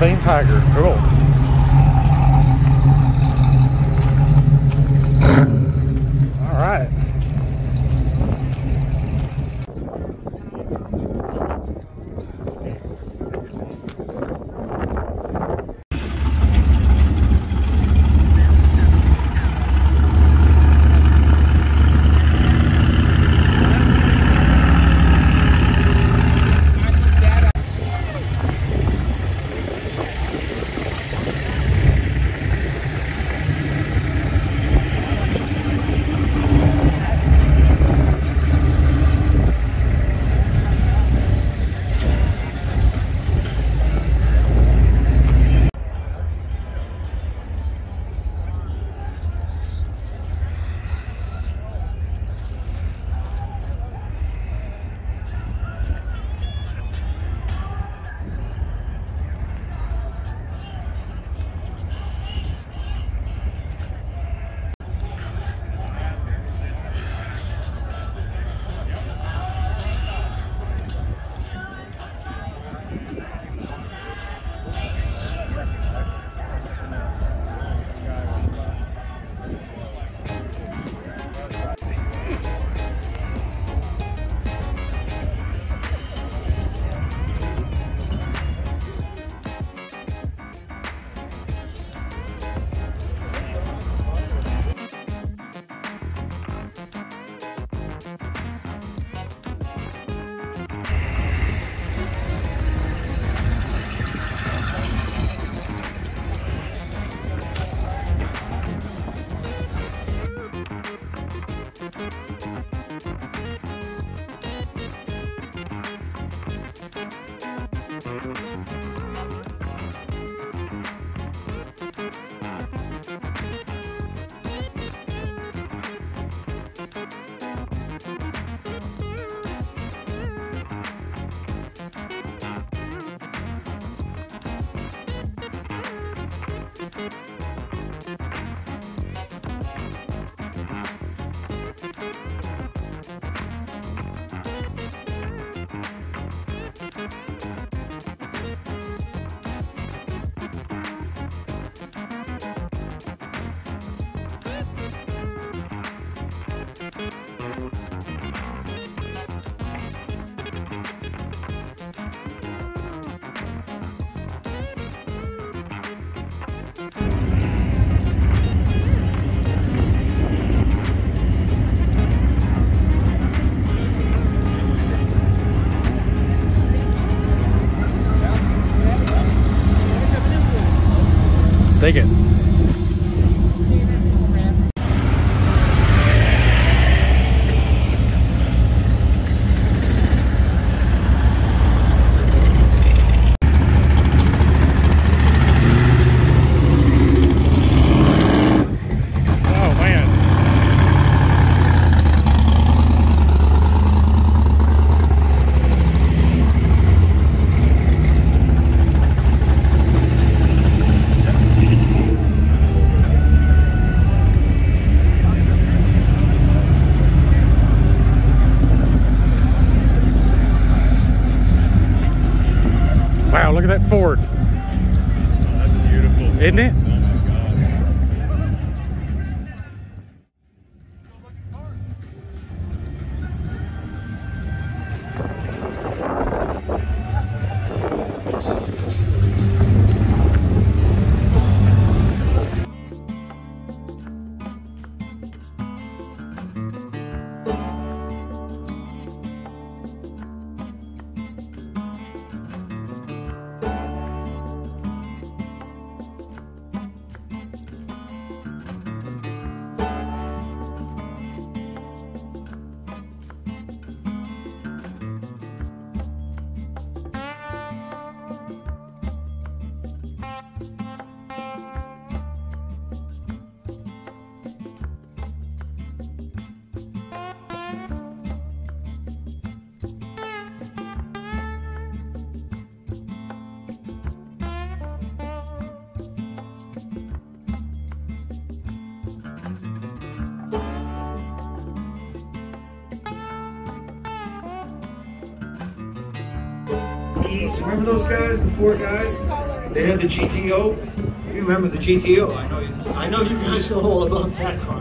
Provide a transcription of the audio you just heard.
Sunbeam Tiger. Ford, remember those guys, the four guys? They had the GTO. You remember the GTO? I know. You, I know you guys know all about that car.